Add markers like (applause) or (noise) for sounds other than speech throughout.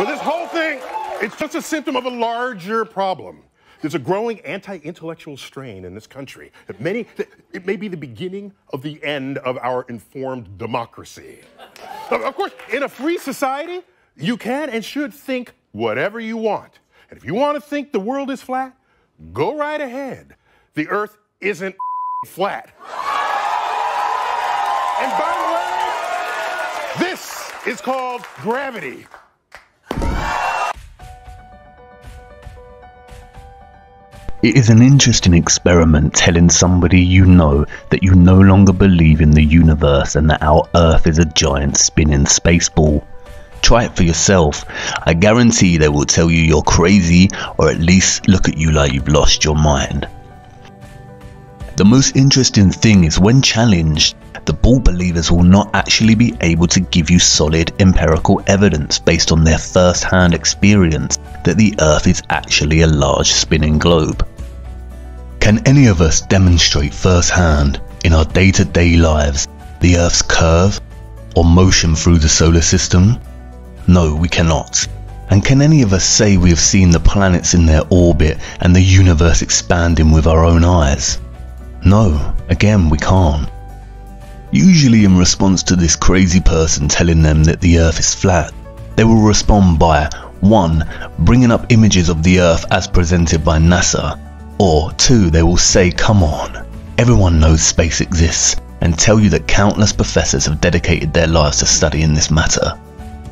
But this whole thing, it's just a symptom of a larger problem. There's a growing anti-intellectual strain in this country. That many, it may be the beginning of the end of our informed democracy. Of course, in a free society, you can and should think whatever you want. And if you want to think the world is flat, go right ahead. The earth isn't (laughs) flat. And by the way, this is called gravity. It is an interesting experiment telling somebody you know that you no longer believe in the universe and that our Earth is a giant spinning space ball. Try it for yourself. I guarantee they will tell you you're crazy or at least look at you like you've lost your mind. The most interesting thing is when challenged, the ball believers will not actually be able to give you solid empirical evidence based on their first hand experience that the earth is actually a large spinning globe. Can any of us demonstrate firsthand in our day to day lives the earth's curve or motion through the solar system? No, we cannot. And can any of us say we have seen the planets in their orbit and the universe expanding with our own eyes? No, again, we can't. Usually in response to this crazy person telling them that the earth is flat, they will respond by 1. Bringing up images of the earth as presented by NASA, or 2. They will say come on, everyone knows space exists, and tell you that countless professors have dedicated their lives to studying this matter.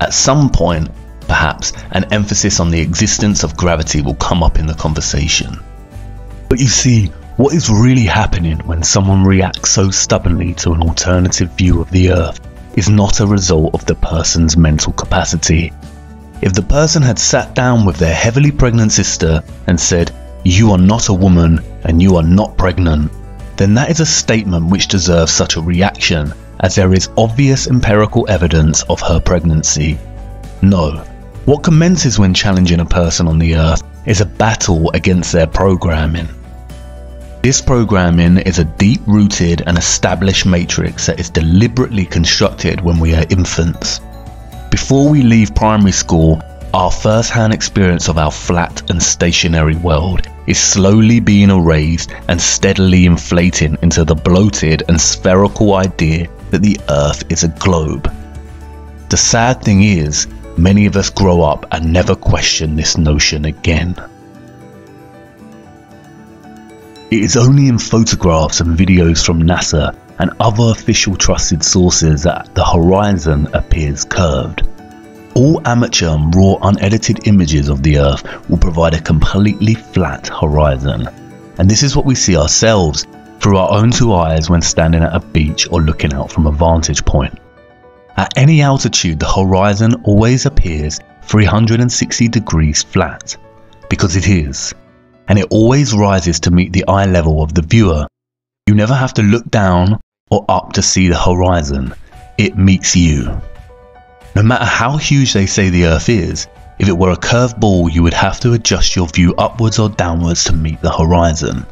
At some point, perhaps, an emphasis on the existence of gravity will come up in the conversation. But you see, what is really happening when someone reacts so stubbornly to an alternative view of the earth is not a result of the person's mental capacity. If the person had sat down with their heavily pregnant sister and said, You are not a woman and you are not pregnant, then that is a statement which deserves such a reaction as there is obvious empirical evidence of her pregnancy. No, what commences when challenging a person on the earth is a battle against their programming. This programming is a deep rooted and established matrix that is deliberately constructed when we are infants. Before we leave primary school, our first hand experience of our flat and stationary world is slowly being erased and steadily inflating into the bloated and spherical idea that the earth is a globe. The sad thing is, many of us grow up and never question this notion again. It is only in photographs and videos from NASA and other official trusted sources that the horizon appears curved. All amateur and raw unedited images of the Earth will provide a completely flat horizon. And this is what we see ourselves through our own two eyes when standing at a beach or looking out from a vantage point. At any altitude, the horizon always appears 360 degrees flat, because it is and it always rises to meet the eye level of the viewer. You never have to look down or up to see the horizon, it meets you. No matter how huge they say the Earth is, if it were a curved ball, you would have to adjust your view upwards or downwards to meet the horizon.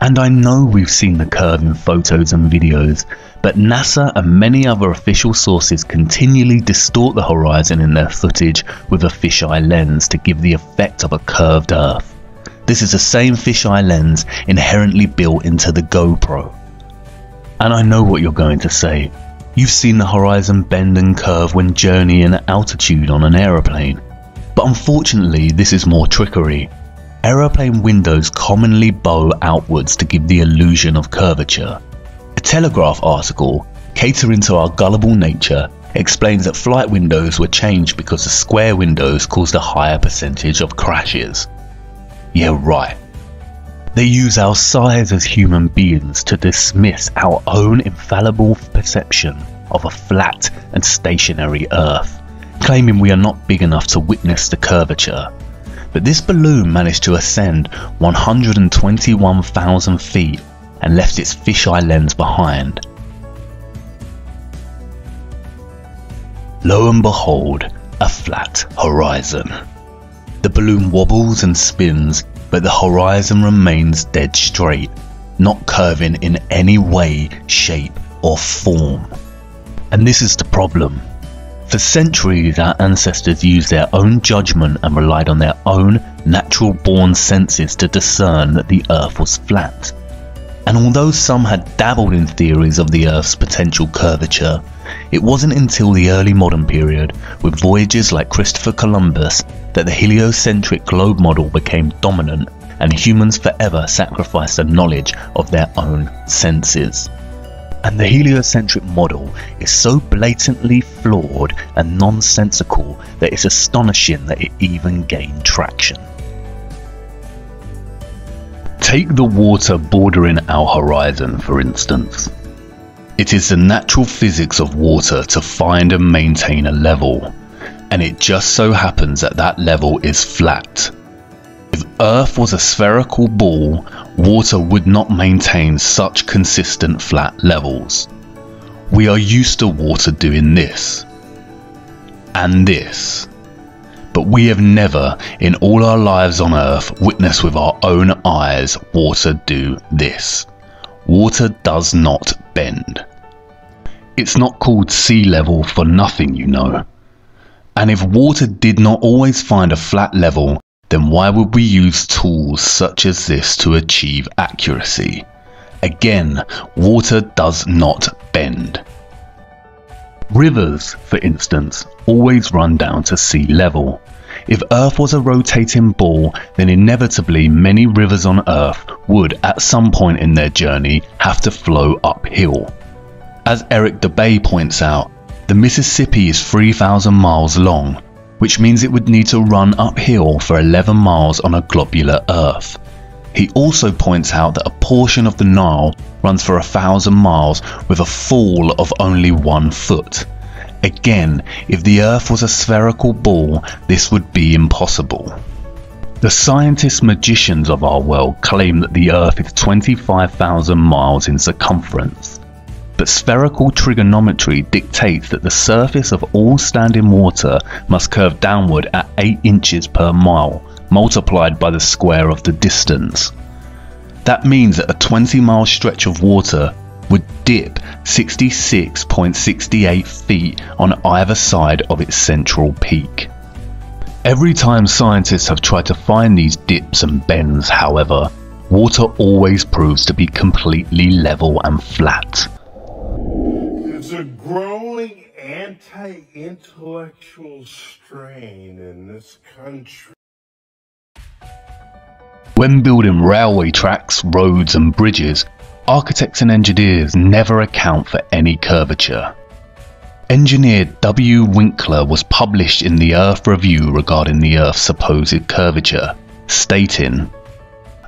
And I know we've seen the curve in photos and videos, but NASA and many other official sources continually distort the horizon in their footage with a fisheye lens to give the effect of a curved Earth. This is the same fisheye lens inherently built into the GoPro. And I know what you're going to say. You've seen the horizon bend and curve when journeying at altitude on an aeroplane. But unfortunately, this is more trickery. Aeroplane windows commonly bow outwards to give the illusion of curvature. A Telegraph article, catering to our gullible nature, explains that flight windows were changed because the square windows caused a higher percentage of crashes. Yeah, right. They use our size as human beings to dismiss our own infallible perception of a flat and stationary Earth, claiming we are not big enough to witness the curvature but this balloon managed to ascend 121,000 feet and left its fisheye lens behind. Lo and behold, a flat horizon. The balloon wobbles and spins, but the horizon remains dead straight, not curving in any way, shape, or form. And this is the problem. For centuries, our ancestors used their own judgment and relied on their own natural born senses to discern that the Earth was flat. And although some had dabbled in theories of the Earth's potential curvature, it wasn't until the early modern period, with voyagers like Christopher Columbus, that the heliocentric globe model became dominant and humans forever sacrificed the knowledge of their own senses. And the heliocentric model is so blatantly flawed and nonsensical that it's astonishing that it even gained traction. Take the water bordering our horizon, for instance. It is the natural physics of water to find and maintain a level, and it just so happens that that level is flat. If Earth was a spherical ball, water would not maintain such consistent flat levels. We are used to water doing this, and this, but we have never, in all our lives on Earth, witnessed with our own eyes water do this. Water does not bend. It's not called sea level for nothing, you know. And if water did not always find a flat level, then why would we use tools such as this to achieve accuracy? Again, water does not bend. Rivers, for instance, always run down to sea level. If Earth was a rotating ball, then inevitably many rivers on Earth would, at some point in their journey, have to flow uphill. As Eric Dubay points out, the Mississippi is 3,000 miles long, which means it would need to run uphill for 11 miles on a globular Earth. He also points out that a portion of the Nile runs for thousand miles with a fall of only one foot. Again, if the Earth was a spherical ball, this would be impossible. The scientist magicians of our world claim that the Earth is 25,000 miles in circumference. But spherical trigonometry dictates that the surface of all standing water must curve downward at 8 inches per mile, multiplied by the square of the distance. That means that a 20 mile stretch of water would dip 66.68 feet on either side of its central peak. Every time scientists have tried to find these dips and bends, however, water always proves to be completely level and flat. A growing anti intellectual strain in this country. When building railway tracks, roads, and bridges, architects and engineers never account for any curvature. Engineer W. Winkler was published in the Earth Review regarding the Earth's supposed curvature, stating,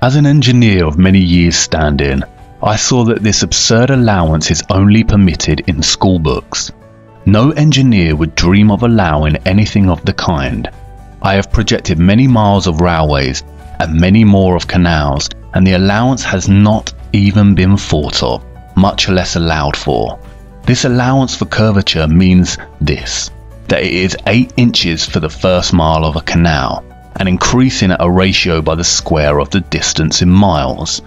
As an engineer of many years' standing, I saw that this absurd allowance is only permitted in school books. No engineer would dream of allowing anything of the kind. I have projected many miles of railways and many more of canals, and the allowance has not even been thought of, much less allowed for. This allowance for curvature means this that it is 8 inches for the first mile of a canal, and increasing at a ratio by the square of the distance in miles.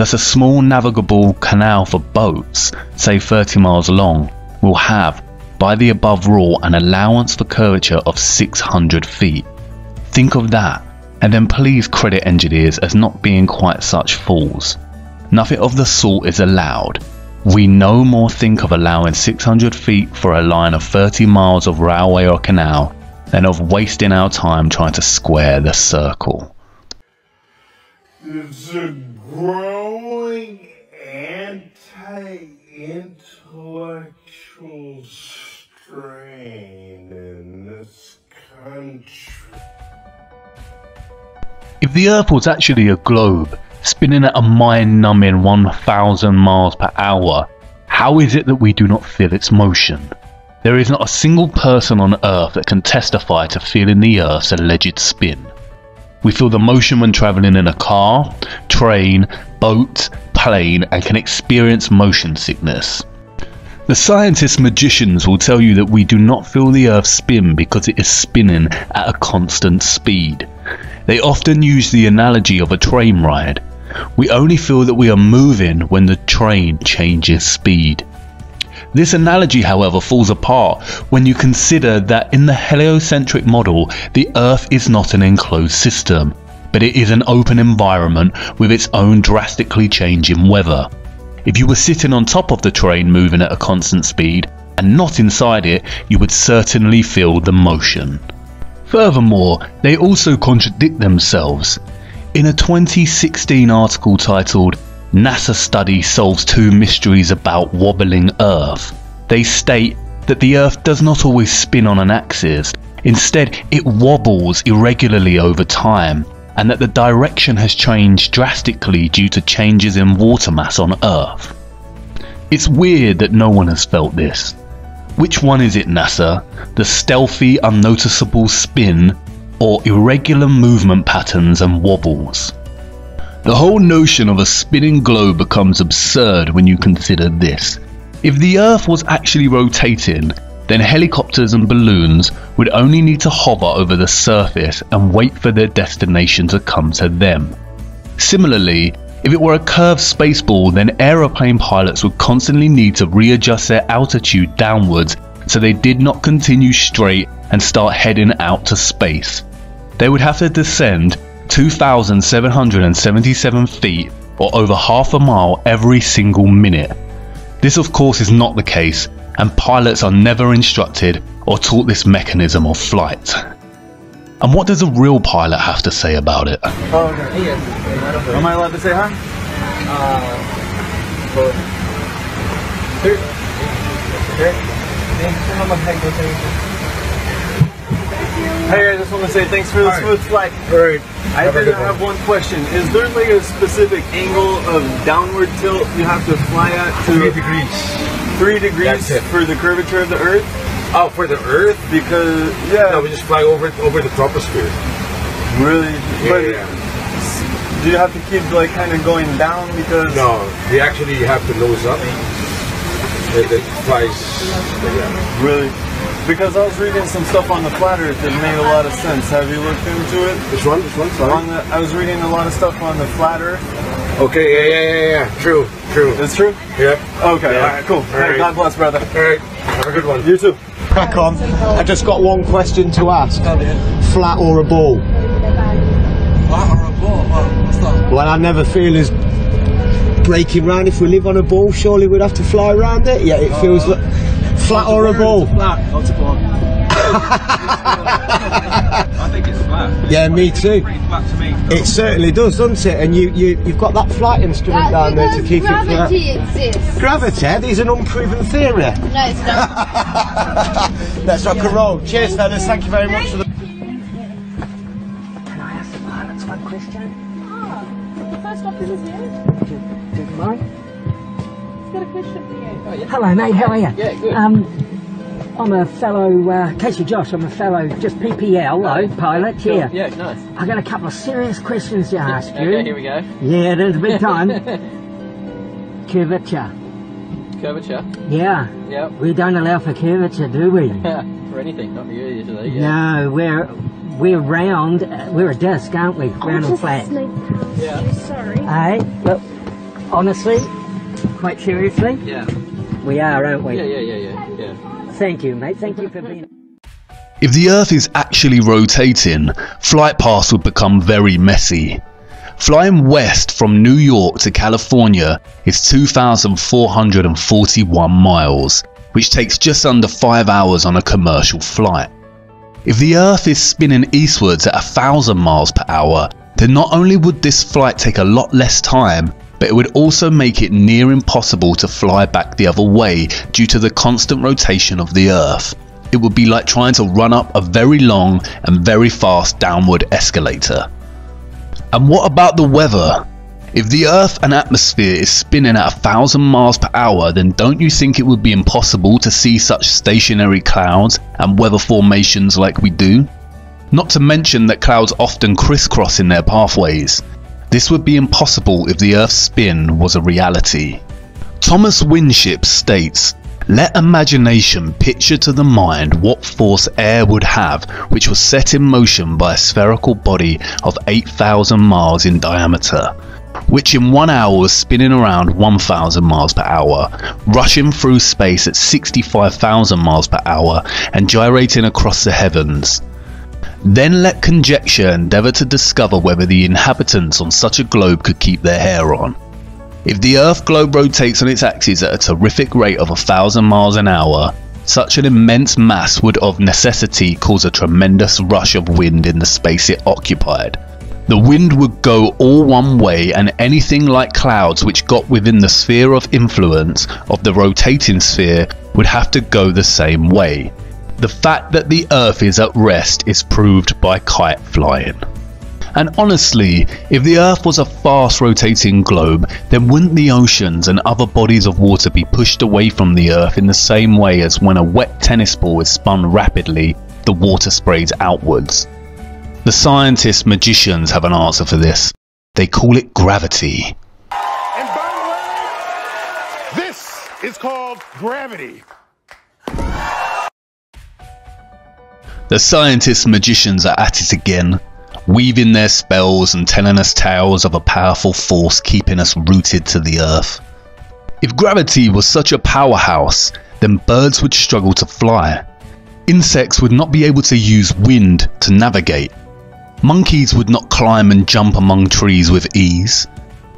Thus, a small navigable canal for boats, say 30 miles long, will have, by the above rule, an allowance for curvature of 600 feet. Think of that, and then please credit engineers as not being quite such fools. Nothing of the sort is allowed. We no more think of allowing 600 feet for a line of 30 miles of railway or canal than of wasting our time trying to square the circle. Growing anti intellectual strain in this country. If the Earth was actually a globe, spinning at a mind numbing 1000 miles per hour, how is it that we do not feel its motion? There is not a single person on Earth that can testify to feeling the Earth's alleged spin. We feel the motion when travelling in a car, train, boat, plane, and can experience motion sickness. The scientist magicians will tell you that we do not feel the Earth spin because it is spinning at a constant speed. They often use the analogy of a train ride. We only feel that we are moving when the train changes speed. This analogy, however, falls apart when you consider that in the heliocentric model, the Earth is not an enclosed system, but it is an open environment with its own drastically changing weather. If you were sitting on top of the train moving at a constant speed and not inside it, you would certainly feel the motion. Furthermore, they also contradict themselves. In a 2016 article titled NASA Study Solves Two Mysteries About Wobbling Earth, they state that the Earth does not always spin on an axis, instead, it wobbles irregularly over time, and that the direction has changed drastically due to changes in water mass on Earth. It's weird that no one has felt this. Which one is it, NASA? The stealthy, unnoticeable spin, or irregular movement patterns and wobbles? The whole notion of a spinning globe becomes absurd when you consider this. If the Earth was actually rotating, then helicopters and balloons would only need to hover over the surface and wait for their destination to come to them. Similarly, if it were a curved space ball, then aeroplane pilots would constantly need to readjust their altitude downwards so they did not continue straight and start heading out to space. They would have to descend 2,777 feet or over half a mile every single minute. This, of course, is not the case, and pilots are never instructed or taught this mechanism of flight. And what does a real pilot have to say about it? Oh, okay. Am I allowed to say hi? Uh, Hey, I just want to say thanks for the smooth flight. Alright. I Have did have one. question. Is there like a specific angle of downward tilt you have to fly at to Three degrees. three degrees for the curvature of the Earth? Oh, for the Earth? Because yeah, No, we just fly over over the troposphere. really. Yeah. do you have to keep like kind of going down because No, we actually have to nose up. It, it flies. Yeah. really? Because I was reading some stuff on the flat Earth that made a lot of sense. Have you looked into it? Which one? Which one? On the, I was reading a lot of stuff on the flat Earth. Okay. Yeah, yeah, yeah, yeah. True. True. It's true. Yep. Okay. Yeah. All right. Cool. All Hey. God bless, brother. All right. Have a good one. You too. Crack on. I just got one question to ask. Flat or a ball? Flat or a ball? What's that? Well, I never feel as breaking round. If we live on a ball, surely we'd have to fly around it. Yeah, it feels like flat or a ball. Flat, oh, not a ball. (laughs) I think it's flat. Yeah, me too. Flat to me. It certainly does, doesn't it? And you, you, you've got that flight instrument That's down there to keep it flat. gravity exists. Gravity is an unproven theory. No, it's not. (laughs) Let's rock and roll. Cheers, fellas. Thank you very much for the. Can I ask the pilots one question? Ah, first officer's here. Do, do you mind? He's got a question for you. Hello, mate. How are you? Yeah, good. Um, I'm a fellow, uh, Casey Josh. I'm a fellow, just PPL, though, pilot. Yeah. Yeah, nice. I got a couple of serious questions to ask you. Okay, here we go. Yeah, there's a big time. (laughs) curvature. Curvature. Yeah, Yep. we don't allow for curvature, do we? Yeah. (laughs) For anything, not for you usually. Yeah. No, we're we're round. Uh, we're a disc, aren't we? Round and flat. Yeah. Sorry. Hey, look. Honestly, quite seriously, Yeah. we are, aren't we? Yeah, yeah, yeah, yeah, yeah. Thank you, mate. Thank you for being. (laughs) If the Earth is actually rotating, flight paths would become very messy. Flying west from New York to California is 2,441 miles, which takes just under 5 hours on a commercial flight. If the Earth is spinning eastwards at 1,000 miles per hour, then not only would this flight take a lot less time, but it would also make it near impossible to fly back the other way due to the constant rotation of the Earth. It would be like trying to run up a very long and very fast downward escalator. And what about the weather? If the Earth and atmosphere is spinning at a thousand miles per hour, then don't you think it would be impossible to see such stationary clouds and weather formations like we do? Not to mention that clouds often crisscross in their pathways. This would be impossible if the Earth's spin was a reality. Thomas Winship states, Let imagination picture to the mind what force air would have which was set in motion by a spherical body of 8,000 miles in diameter. which in one hour was spinning around 1000 miles per hour, rushing through space at 65,000 miles per hour, and gyrating across the heavens. Then let conjecture endeavour to discover whether the inhabitants on such a globe could keep their hair on. If the Earth globe rotates on its axis at a terrific rate of a thousand miles an hour, such an immense mass would of necessity cause a tremendous rush of wind in the space it occupied. The wind would go all one way and anything like clouds which got within the sphere of influence of the rotating sphere would have to go the same way. The fact that the earth is at rest is proved by kite flying. And honestly, if the Earth was a fast rotating globe, then wouldn't the oceans and other bodies of water be pushed away from the Earth in the same way as when a wet tennis ball is spun rapidly, the water sprays outwards? The scientists magicians have an answer for this. They call it gravity. And by the way, this is called gravity. The scientists magicians are at it again, weaving their spells and telling us tales of a powerful force keeping us rooted to the earth. If gravity was such a powerhouse, then birds would struggle to fly. Insects would not be able to use wind to navigate. Monkeys would not climb and jump among trees with ease.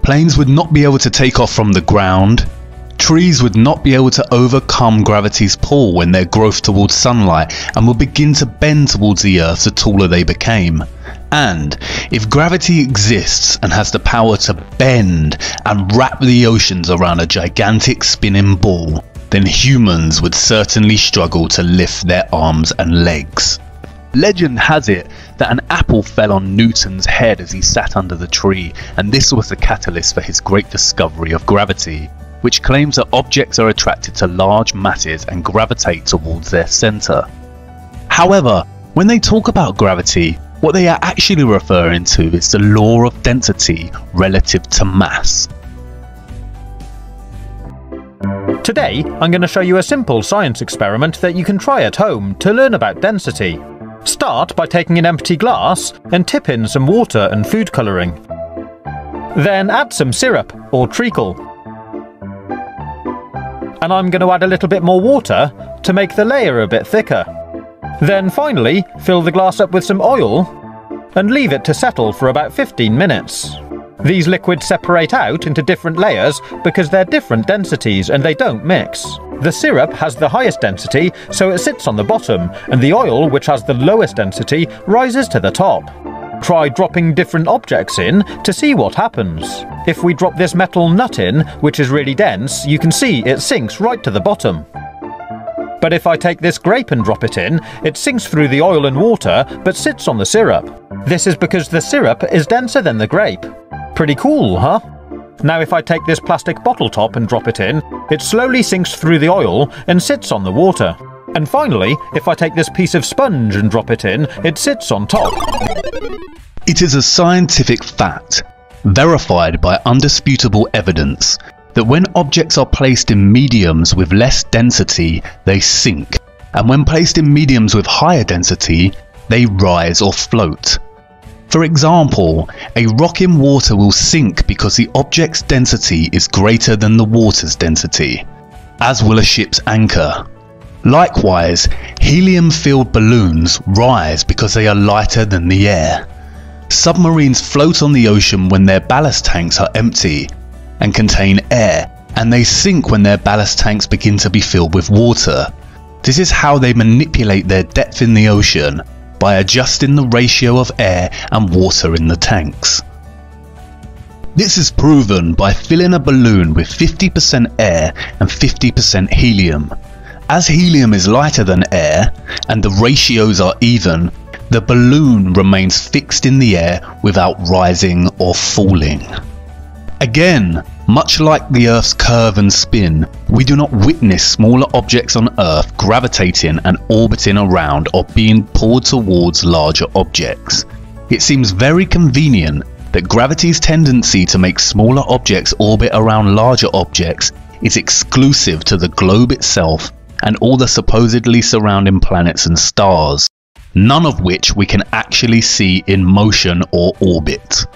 Planes would not be able to take off from the ground. Trees would not be able to overcome gravity's pull when their growth towards sunlight and would begin to bend towards the earth the taller they became. And if gravity exists and has the power to bend and wrap the oceans around a gigantic spinning ball, then humans would certainly struggle to lift their arms and legs. Legend has it that an apple fell on Newton's head as he sat under the tree, and this was the catalyst for his great discovery of gravity, which claims that objects are attracted to large masses and gravitate towards their centre. However, when they talk about gravity, what they are actually referring to is the law of density relative to mass. Today, I'm going to show you a simple science experiment that you can try at home to learn about density. Start by taking an empty glass and tip in some water and food colouring. Then add some syrup or treacle. And I'm going to add a little bit more water to make the layer a bit thicker. Then finally, fill the glass up with some oil and leave it to settle for about 15 minutes. These liquids separate out into different layers because they're different densities and they don't mix. The syrup has the highest density, so it sits on the bottom, and the oil, which has the lowest density, rises to the top. Try dropping different objects in to see what happens. If we drop this metal nut in, which is really dense, you can see it sinks right to the bottom. But if I take this grape and drop it in, it sinks through the oil and water, but sits on the syrup. This is because the syrup is denser than the grape. Pretty cool, huh? Now if I take this plastic bottle top and drop it in, it slowly sinks through the oil and sits on the water. And finally, if I take this piece of sponge and drop it in, it sits on top. It is a scientific fact, verified by undisputable evidence, that when objects are placed in mediums with less density, they sink, and when placed in mediums with higher density, they rise or float. For example, a rock in water will sink because the object's density is greater than the water's density, as will a ship's anchor. Likewise, helium-filled balloons rise because they are lighter than the air. Submarines float on the ocean when their ballast tanks are empty and contain air, and they sink when their ballast tanks begin to be filled with water. This is how they manipulate their depth in the ocean, by adjusting the ratio of air and water in the tanks. This is proven by filling a balloon with 50% air and 50% helium. As helium is lighter than air, and the ratios are even, the balloon remains fixed in the air without rising or falling. Again, much like the Earth's curve and spin, we do not witness smaller objects on Earth gravitating and orbiting around or being pulled towards larger objects. It seems very convenient that gravity's tendency to make smaller objects orbit around larger objects is exclusive to the globe itself and all the supposedly surrounding planets and stars, none of which we can actually see in motion or orbit.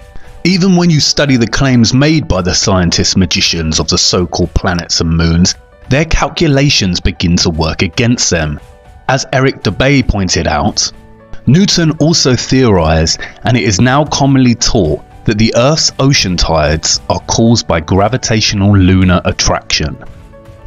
Even when you study the claims made by the scientist magicians of the so-called planets and moons, their calculations begin to work against them. As Eric Dubay pointed out, Newton also theorized, and it is now commonly taught, that the Earth's ocean tides are caused by gravitational lunar attraction.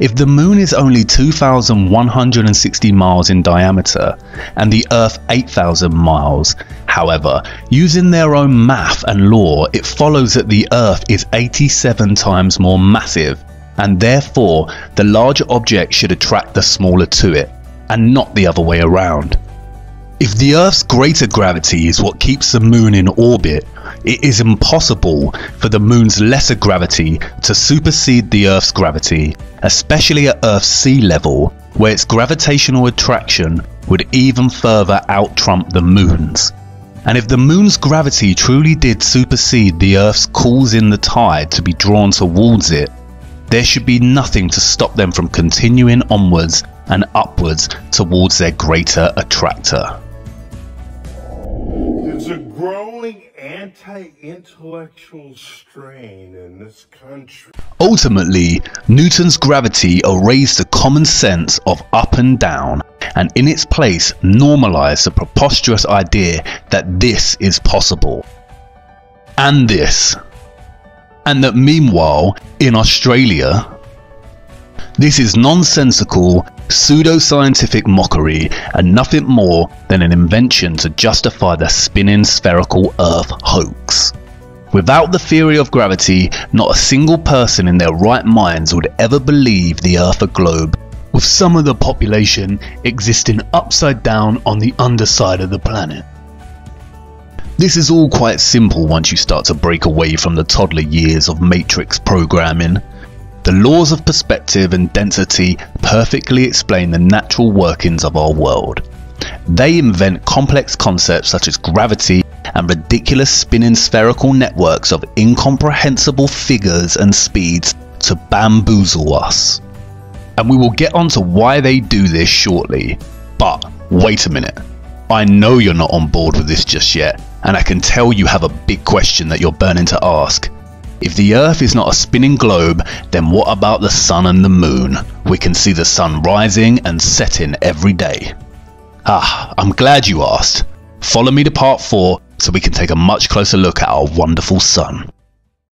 If the moon is only 2,160 miles in diameter and the Earth 8,000 miles, however, using their own math and law, it follows that the Earth is 87 times more massive and therefore the larger object should attract the smaller to it, and not the other way around. If the Earth's greater gravity is what keeps the moon in orbit, it is impossible for the moon's lesser gravity to supersede the Earth's gravity, especially at Earth's sea level, where its gravitational attraction would even further out-trump the moon's. And if the moon's gravity truly did supersede the Earth's calls in the tide to be drawn towards it, there should be nothing to stop them from continuing onwards and upwards towards their greater attractor. Anti-intellectual strain in this country. Ultimately, Newton's gravity erased the common sense of up and down and in its place normalized the preposterous idea that this is possible. And this. And that meanwhile, in Australia, this is nonsensical, pseudo-scientific mockery and nothing more than an invention to justify the spinning spherical Earth hoax. Without the theory of gravity, not a single person in their right minds would ever believe the Earth a globe, with some of the population existing upside down on the underside of the planet. This is all quite simple once you start to break away from the toddler years of matrix programming the laws of perspective and density perfectly explain the natural workings of our world. They invent complex concepts such as gravity and ridiculous spinning spherical networks of incomprehensible figures and speeds to bamboozle us. And we will get onto why they do this shortly. But wait a minute. I know you're not on board with this just yet, and I can tell you have a big question that you're burning to ask. If the Earth is not a spinning globe, then what about the Sun and the Moon? We can see the Sun rising and setting every day. Ah, I'm glad you asked. Follow me to part 4 so we can take a much closer look at our wonderful Sun.